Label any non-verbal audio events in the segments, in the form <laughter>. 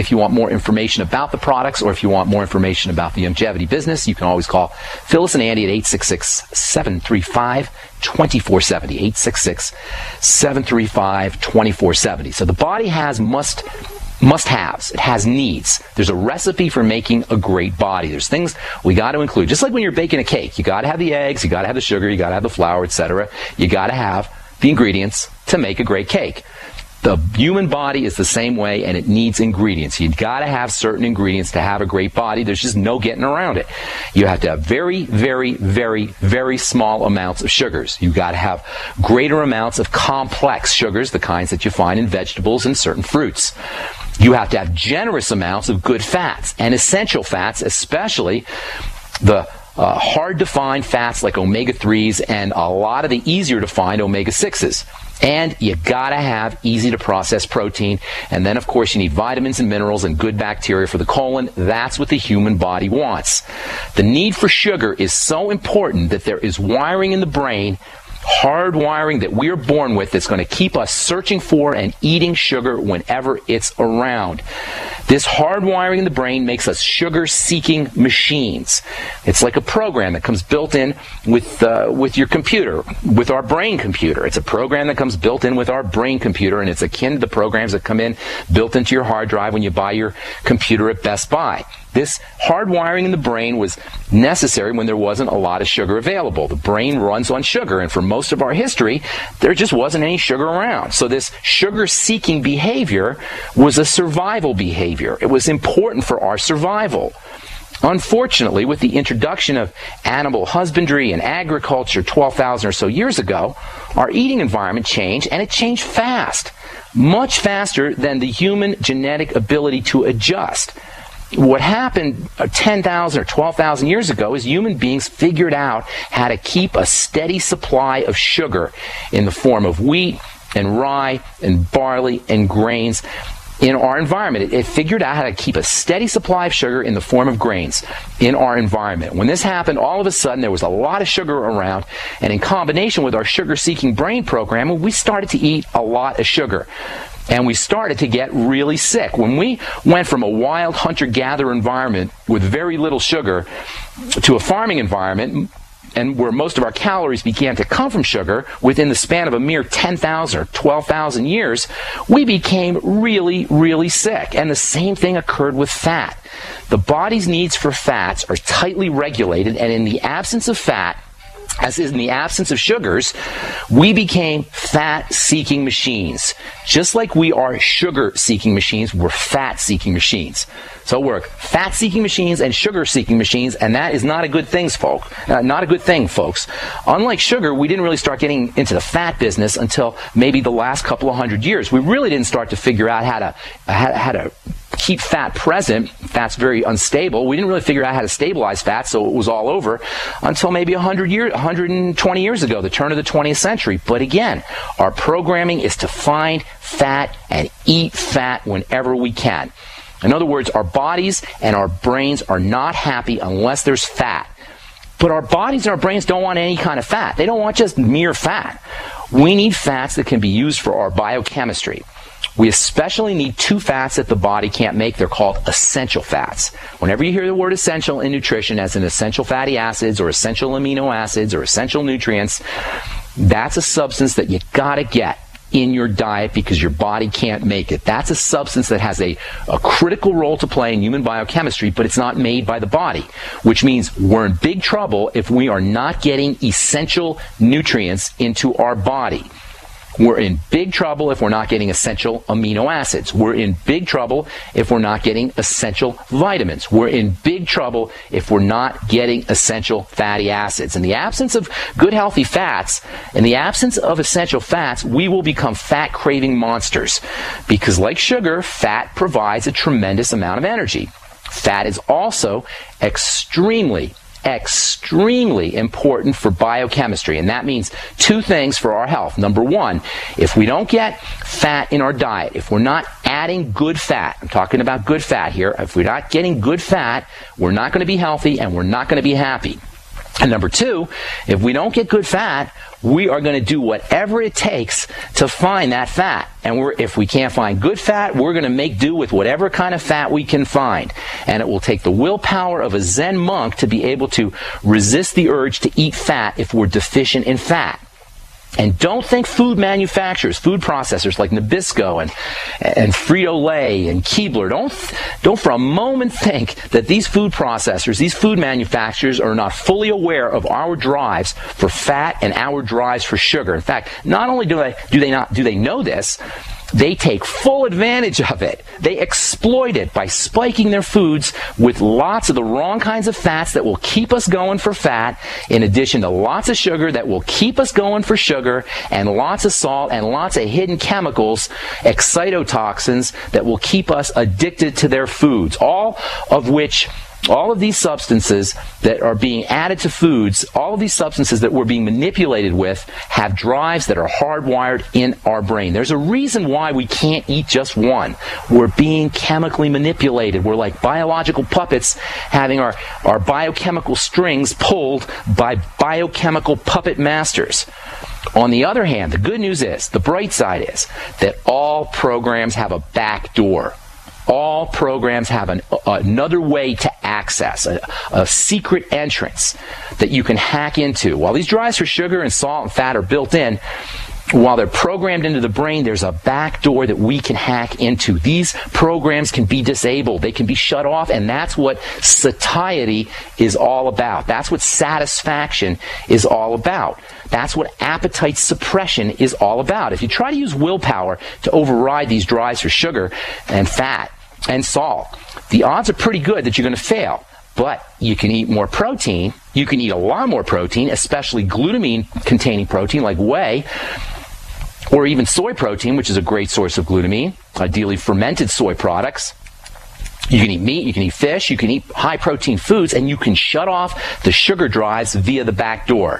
If you want more information about the products or if you want more information about the longevity business, you can always call Phyllis and Andy at 866 735 2470. 866 735 2470. So the body has must must haves. It has needs. There's a recipe for making a great body. There's things we got to include. Just like when you're baking a cake, you got to have the eggs, you got to have the sugar, you got to have the flour, etc. You got to have the ingredients to make a great cake. The human body is the same way and it needs ingredients. You've got to have certain ingredients to have a great body. There's just no getting around it. You have to have very, very, very, very small amounts of sugars. You've got to have greater amounts of complex sugars, the kinds that you find in vegetables and certain fruits. You have to have generous amounts of good fats and essential fats, especially the uh, hard to find fats like omega 3s and a lot of the easier to find omega 6s. And you gotta have easy to process protein. And then, of course, you need vitamins and minerals and good bacteria for the colon. That's what the human body wants. The need for sugar is so important that there is wiring in the brain hard wiring that we're born with that's going to keep us searching for and eating sugar whenever it's around. This hard wiring in the brain makes us sugar seeking machines. It's like a program that comes built in with, uh, with your computer, with our brain computer. It's a program that comes built in with our brain computer, and it's akin to the programs that come in built into your hard drive when you buy your computer at Best Buy. This hard wiring in the brain was necessary when there wasn't a lot of sugar available. The brain runs on sugar, and for most of our history, there just wasn't any sugar around. So this sugar seeking behavior was a survival behavior. It was important for our survival. Unfortunately, with the introduction of animal husbandry and agriculture 12,000 or so years ago, our eating environment changed, and it changed fast. Much faster than the human genetic ability to adjust what happened uh, 10,000 or 12,000 years ago is human beings figured out how to keep a steady supply of sugar in the form of wheat and rye and barley and grains in our environment. It, it, figured out how to keep a steady supply of sugar in the form of grains in our environment. When this happened, all of a sudden there was a lot of sugar around, and in combination with our sugar seeking brain program, we started to eat a lot of sugar and we started to get really sick. When we went from a wild hunter gatherer environment with very little sugar to a farming environment, and where most of our calories began to come from sugar within the span of a mere 10,000 or 12,000 years, we became really, really sick. And the same thing occurred with fat. The body's needs for fats are tightly regulated, and in the absence of fat, as in the absence of sugars, we became fat seeking machines. Just like we are sugar seeking machines, we're fat seeking machines. So we're fat seeking machines and sugar seeking machines, and that is not a good thing, folks. Uh, not a good thing, folks. Unlike sugar, we didn't really start getting into the fat business until maybe the last couple of hundred years. We really didn't start to figure out how to how, how to keep fat present. Fat's very unstable. We didn't really figure out how to stabilize fat, so it was all over until maybe 100 years, 120 years ago, the turn of the 20th century. But again, our programming is to find fat and eat fat whenever we can. In other words, our bodies and our brains are not happy unless there's fat. But our bodies and our brains don't want any kind of fat. They don't want just mere fat. We need fats that can be used for our biochemistry. We especially need two fats that the body can't make. They're called essential fats. Whenever you hear the word essential in nutrition as in essential fatty acids or essential amino acids or essential nutrients, that's a substance that you gotta get in your diet because your body can't make it. That's a substance that has a, a critical role to play in human biochemistry, but it's not made by the body, which means we're in big trouble if we are not getting essential nutrients into our body. We're in big trouble if we're not getting essential amino acids. We're in big trouble if we're not getting essential vitamins. We're in big trouble if we're not getting essential fatty acids. In the absence of good healthy fats, in the absence of essential fats, we will become fat craving monsters. Because like sugar, fat provides a tremendous amount of energy. Fat is also extremely extremely important for biochemistry. And that means two things for our health. Number one, if we don't get fat in our diet, if we're not adding good fat, I'm talking about good fat here, if we're not getting good fat, we're not going to be healthy and we're not going to be happy. And number two, if we don't get good fat, we are going to do whatever it takes to find that fat. And if we can't find good fat, we're going to make do with whatever kind of fat we can find. And it will take the willpower of a Zen monk to be able to resist the urge to eat fat if we're deficient in fat. And don't think food manufacturers, food processors like Nabisco and, and Frito-Lay and Keebler, don't, don't for a moment think that these food processors, these food manufacturers are not fully aware of our drives for fat and our drives for sugar. In fact, not only do they, do they not, do they know this, they take full advantage of it. They exploit it by spiking their foods with lots of the wrong kinds of fats that will keep us going for fat, in addition to lots of sugar that will keep us going for sugar, and lots of salt and lots of hidden chemicals, excitotoxins, that will keep us addicted to their foods. All of which all of these substances that are being added to foods, all of these substances that we're being manipulated with, have drives that are hardwired in our brain. There's a reason why we can't eat just one. We're being chemically manipulated. We're like biological puppets having our, our biochemical strings pulled by biochemical puppet masters. On the other hand, the good news is, the bright side is, that all programs have a back door all programs have an, another way to access, a, a, secret entrance that you can hack into. While these drives for sugar and salt and fat are built in, while they're programmed into the brain, there's a back door that we can hack into. These programs can be disabled. They can be shut off. And that's what satiety is all about. That's what satisfaction is all about. That's what appetite suppression is all about. If you try to use willpower to override these drives for sugar and fat, and salt. The odds are pretty good that you're going to fail. But you can eat more protein. You can eat a lot more protein, especially glutamine containing protein like whey, or even soy protein, which is a great source of glutamine, ideally fermented soy products. You can eat meat, you can eat fish, you can eat high protein foods, and you can shut off the sugar drives via the back door.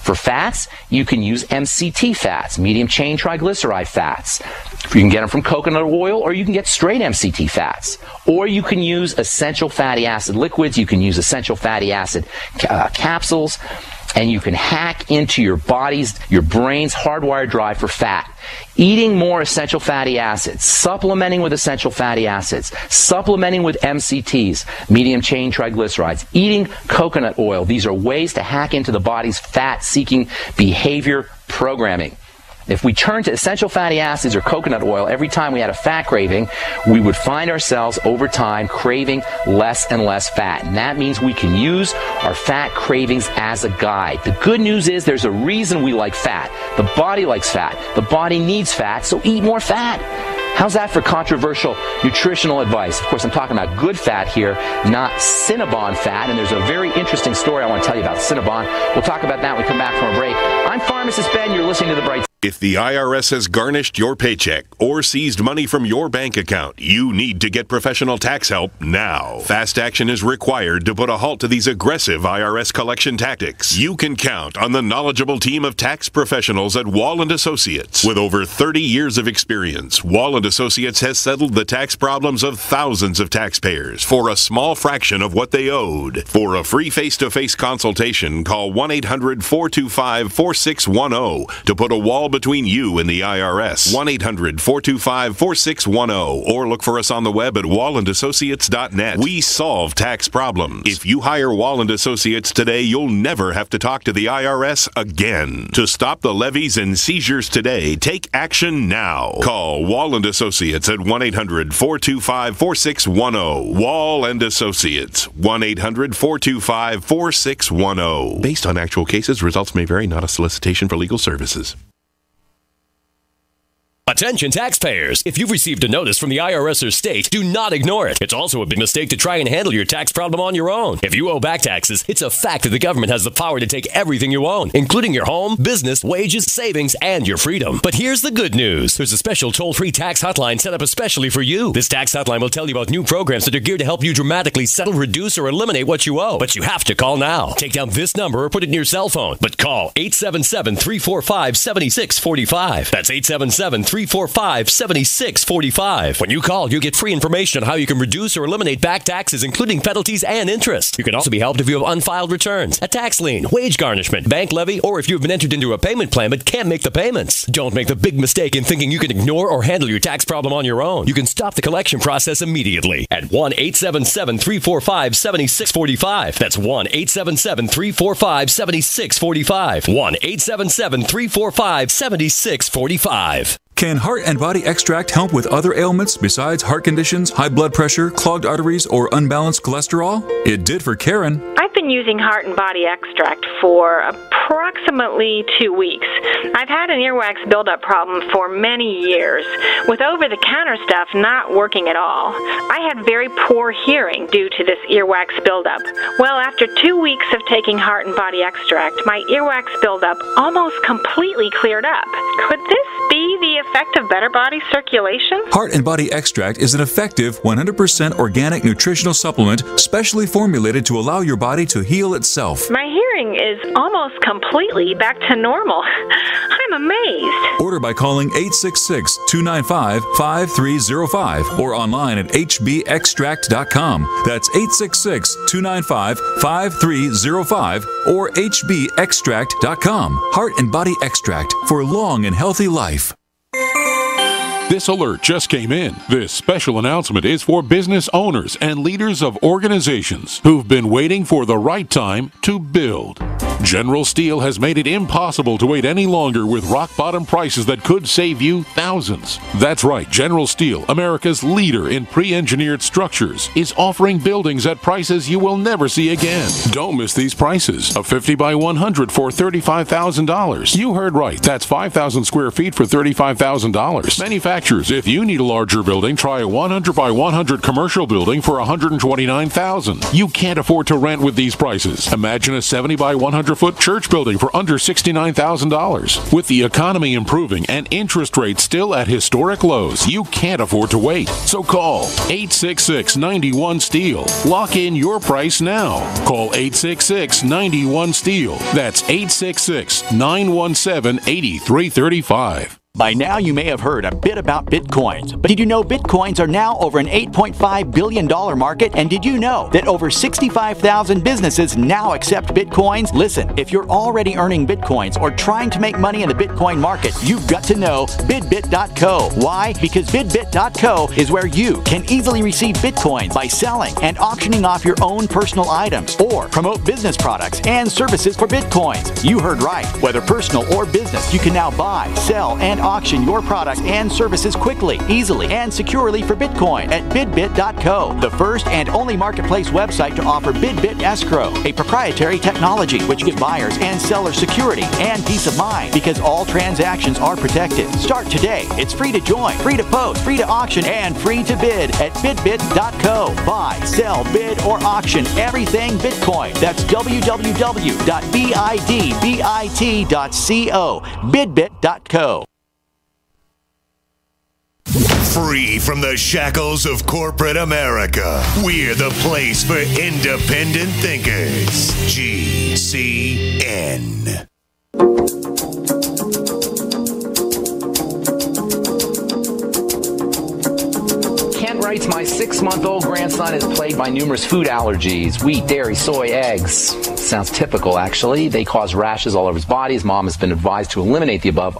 For fats, you can use MCT fats, medium chain triglyceride fats. You can get them from coconut oil or you can get straight MCT fats. Or you can use essential fatty acid liquids, you can use essential fatty acid uh, capsules and you can hack into your body's, your brain's hardwired drive for fat. Eating more essential fatty acids, supplementing with essential fatty acids, supplementing with MCTs, medium chain triglycerides, eating coconut oil. These are ways to hack into the body's fat seeking behavior programming. If we turned to essential fatty acids or coconut oil every time we had a fat craving, we would find ourselves over time craving less and less fat. And that means we can use our fat cravings as a guide. The good news is there's a reason we like fat. The body likes fat. The body needs fat, so eat more fat. How's that for controversial nutritional advice? Of course, I'm talking about good fat here, not Cinnabon fat. And there's a very interesting story I want to tell you about Cinnabon. We'll talk about that when we come back from a break. I'm Pharmacist Ben. You're listening to The Bright if the IRS has garnished your paycheck or seized money from your bank account, you need to get professional tax help now. Fast action is required to put a halt to these aggressive IRS collection tactics. You can count on the knowledgeable team of tax professionals at Wall and Associates. With over 30 years of experience, Wall and Associates has settled the tax problems of thousands of taxpayers for a small fraction of what they owed. For a free face-to-face consultation, call 1-800-425-4610 to put a wall between you and the IRS. 1 800 425 4610 or look for us on the web at wallandassociates.net. We solve tax problems. If you hire Wall Associates today, you'll never have to talk to the IRS again. To stop the levies and seizures today, take action now. Call Wall Associates at 1 800 425 4610. Wall and Associates 1 800 425 4610. Based on actual cases, results may vary, not a solicitation for legal services. Attention taxpayers! If you've received a notice from the IRS or state, do not ignore it. It's also a big mistake to try and handle your tax problem on your own. If you owe back taxes, it's a fact that the government has the power to take everything you own, including your home, business, wages, savings, and your freedom. But here's the good news. There's a special toll-free tax hotline set up especially for you. This tax hotline will tell you about new programs that are geared to help you dramatically settle, reduce, or eliminate what you owe. But you have to call now. Take down this number or put it in your cell phone. But call 877-345-7645. That's 877 345 345 7645. When you call, you get free information on how you can reduce or eliminate back taxes, including penalties and interest. You can also be helped if you have unfiled returns, a tax lien, wage garnishment, bank levy, or if you have been entered into a payment plan but can't make the payments. Don't make the big mistake in thinking you can ignore or handle your tax problem on your own. You can stop the collection process immediately at 1 877 345 7645. That's 1 877 345 7645. 1 877 345 7645. Can Heart and Body Extract help with other ailments besides heart conditions, high blood pressure, clogged arteries, or unbalanced cholesterol? It did for Karen. I've been using Heart and Body Extract for approximately two weeks. I've had an earwax buildup problem for many years, with over the counter stuff not working at all. I had very poor hearing due to this earwax buildup. Well, after two weeks of taking Heart and Body Extract, my earwax buildup almost completely cleared up. Could this be the effect of better body circulation? Heart and Body Extract is an effective 100% organic nutritional supplement specially formulated to allow your body to heal itself. My hearing is almost completely back to normal. <laughs> I'm amazed. Order by calling 866 295 5305 or online at hbextract.com. That's 866 295 5305 or hbextract.com. Heart and Body Extract for a long and healthy life. This alert just came in. This special announcement is for business owners and leaders of organizations who've been waiting for the right time to build. General Steel has made it impossible to wait any longer with rock bottom prices that could save you thousands. That's right, General Steel, America's leader in pre engineered structures, is offering buildings at prices you will never see again. Don't miss these prices. A 50 by 100 for $35,000. You heard right, that's 5,000 square feet for $35,000. Manufacturers, if you need a larger building, try a 100 by 100 commercial building for 129,000. You can't afford to rent with these prices. Imagine a 70 by 100 foot church building for under $69,000. With the economy improving and interest rates still at historic lows, you can't afford to wait. So call 866 91 Steel. Lock in your price now. Call 866 91 Steel. That's 866 917 8335. By now, you may have heard a bit about Bitcoins, but did you know Bitcoins are now over an $8.5 billion market? And did you know that over 65,000 businesses now accept Bitcoins? Listen, if you're already earning Bitcoins or trying to make money in the Bitcoin market, you've got to know BidBit.co. Why? Because BidBit.co is where you can easily receive Bitcoins by selling and auctioning off your own personal items or promote business products and services for Bitcoins. You heard right. Whether personal or business, you can now buy, sell, and auction your products and services quickly, easily, and securely for Bitcoin at bidbit.co, the first and only marketplace website to offer BidBit Escrow, a proprietary technology which gives buyers and sellers security and peace of mind because all transactions are protected. Start today. It's free to join, free to post, free to auction, and free to bid at bidbit.co. Buy, sell, bid, or auction everything Bitcoin. That's www.bidbit.co. Bidbit.co. Free from the shackles of corporate America, we're the place for independent thinkers. GCN. Writes, My six month old grandson is plagued by numerous food allergies wheat, dairy, soy, eggs. Sounds typical, actually. They cause rashes all over his body. His mom has been advised to eliminate the above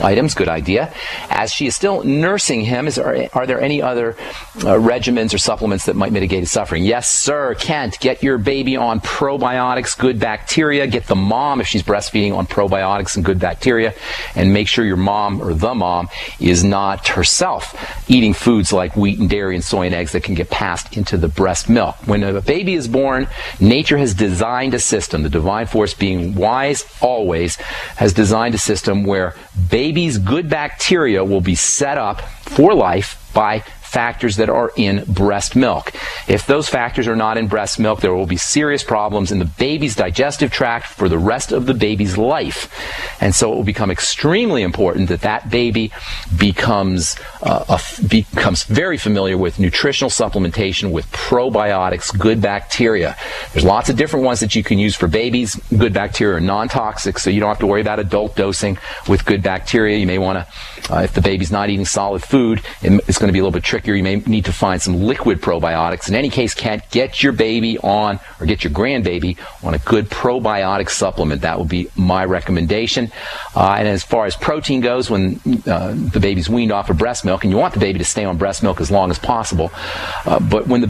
items. Good idea. As she is still nursing him, is there, are there any other uh, regimens or supplements that might mitigate his suffering? Yes, sir. Kent, get your baby on probiotics, good bacteria. Get the mom, if she's breastfeeding, on probiotics and good bacteria. And make sure your mom or the mom is not herself eating foods like wheat and dairy and soy and eggs that can get passed into the breast milk. When a baby is born, nature has designed a system, the divine force being wise always, has designed a system where baby's good bacteria will be set up for life by factors that are in breast milk. If those factors are not in breast milk, there will be serious problems in the baby's digestive tract for the rest of the baby's life. And so it will become extremely important that that baby becomes uh, becomes very familiar with nutritional supplementation with probiotics, good bacteria. There's lots of different ones that you can use for babies. Good bacteria are non-toxic, so you don't have to worry about adult dosing with good bacteria. You may want to, uh, if the baby's not eating solid food, it's going to be a little bit You may need to find some liquid probiotics. In any case, Kent, get your baby on or get your grandbaby on a good probiotic supplement. That would be my recommendation. Uh, and as far as protein goes, when uh, the baby's weaned off of breast milk, and you want the baby to stay on breast milk as long as possible, uh, but when the